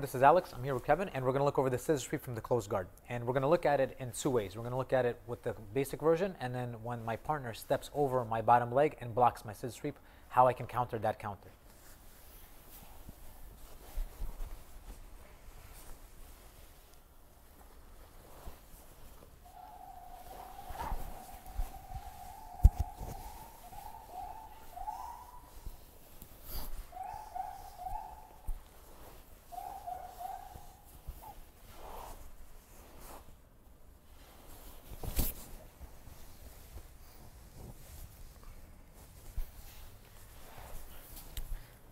this is Alex. I'm here with Kevin, and we're going to look over the scissor sweep from the closed guard. And we're going to look at it in two ways. We're going to look at it with the basic version, and then when my partner steps over my bottom leg and blocks my scissor sweep, how I can counter that counter.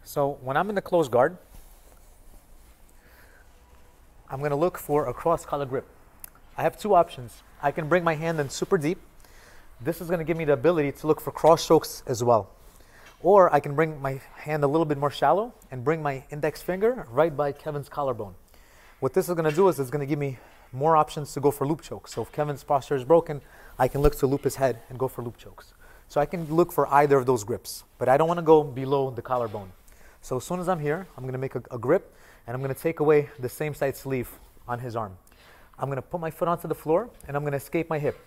So when I'm in the closed guard, I'm going to look for a cross collar grip. I have two options. I can bring my hand in super deep. This is going to give me the ability to look for cross chokes as well. Or I can bring my hand a little bit more shallow and bring my index finger right by Kevin's collarbone. What this is going to do is it's going to give me more options to go for loop chokes. So if Kevin's posture is broken, I can look to loop his head and go for loop chokes. So I can look for either of those grips, but I don't want to go below the collarbone. So as soon as I'm here, I'm going to make a, a grip and I'm going to take away the same side sleeve on his arm. I'm going to put my foot onto the floor and I'm going to escape my hip.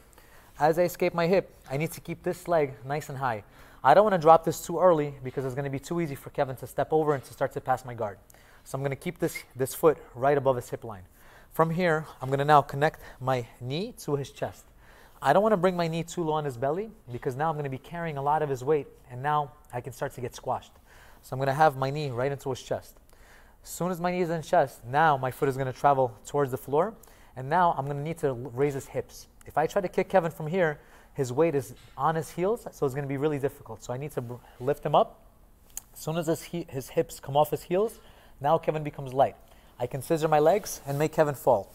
As I escape my hip, I need to keep this leg nice and high. I don't want to drop this too early because it's going to be too easy for Kevin to step over and to start to pass my guard. So I'm going to keep this, this foot right above his hip line. From here, I'm going to now connect my knee to his chest. I don't want to bring my knee too low on his belly because now I'm going to be carrying a lot of his weight and now I can start to get squashed. So I'm going to have my knee right into his chest. As soon as my knee is in chest, now my foot is going to travel towards the floor. And now I'm going to need to raise his hips. If I try to kick Kevin from here, his weight is on his heels, so it's going to be really difficult. So I need to lift him up. As soon as his, he his hips come off his heels, now Kevin becomes light. I can scissor my legs and make Kevin fall.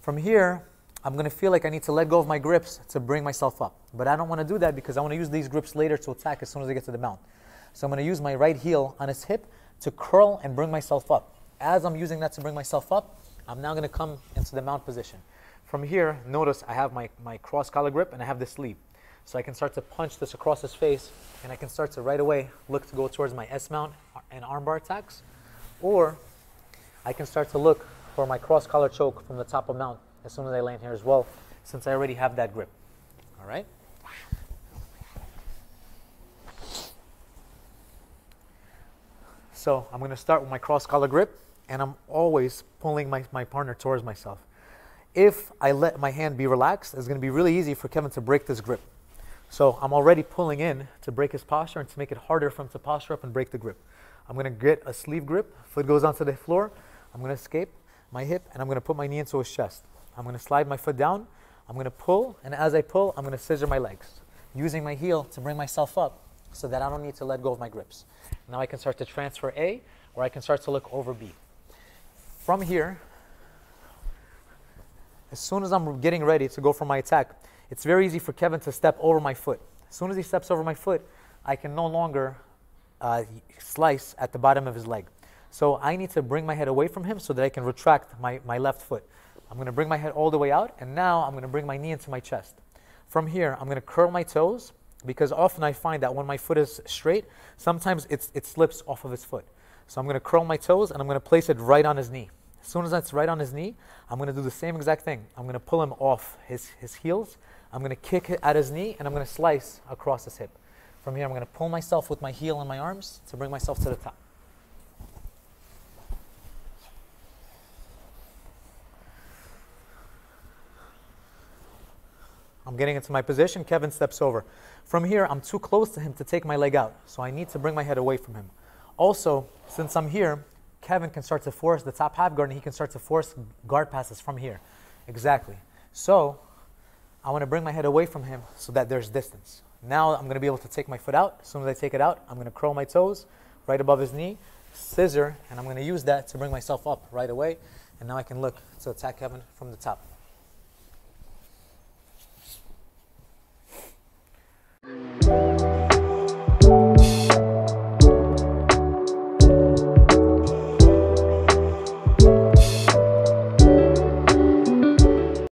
From here, I'm going to feel like I need to let go of my grips to bring myself up. But I don't want to do that because I want to use these grips later to attack as soon as I get to the mount. So I'm going to use my right heel on his hip to curl and bring myself up. As I'm using that to bring myself up, I'm now going to come into the mount position. From here, notice I have my, my cross collar grip and I have the sleeve. So I can start to punch this across his face and I can start to right away look to go towards my S mount and armbar attacks. Or I can start to look for my cross collar choke from the top of mount as soon as I land here as well, since I already have that grip. All right? So I'm going to start with my cross collar grip, and I'm always pulling my, my partner towards myself. If I let my hand be relaxed, it's going to be really easy for Kevin to break this grip. So I'm already pulling in to break his posture and to make it harder for him to posture up and break the grip. I'm going to get a sleeve grip, foot goes onto the floor, I'm going to escape my hip, and I'm going to put my knee into his chest. I'm going to slide my foot down, I'm going to pull, and as I pull, I'm going to scissor my legs, using my heel to bring myself up so that I don't need to let go of my grips. Now I can start to transfer A, or I can start to look over B. From here, as soon as I'm getting ready to go for my attack, it's very easy for Kevin to step over my foot. As soon as he steps over my foot, I can no longer uh, slice at the bottom of his leg. So I need to bring my head away from him so that I can retract my, my left foot. I'm going to bring my head all the way out, and now I'm going to bring my knee into my chest. From here, I'm going to curl my toes because often I find that when my foot is straight, sometimes it's, it slips off of his foot. So I'm going to curl my toes and I'm going to place it right on his knee. As soon as that's right on his knee, I'm going to do the same exact thing. I'm going to pull him off his, his heels. I'm going to kick at his knee and I'm going to slice across his hip. From here, I'm going to pull myself with my heel and my arms to bring myself to the top. I'm getting into my position. Kevin steps over. From here, I'm too close to him to take my leg out, so I need to bring my head away from him. Also, since I'm here, Kevin can start to force the top half guard and he can start to force guard passes from here. Exactly. So, I want to bring my head away from him so that there's distance. Now I'm going to be able to take my foot out. As soon as I take it out, I'm going to curl my toes right above his knee, scissor, and I'm going to use that to bring myself up right away. And now I can look to attack Kevin from the top.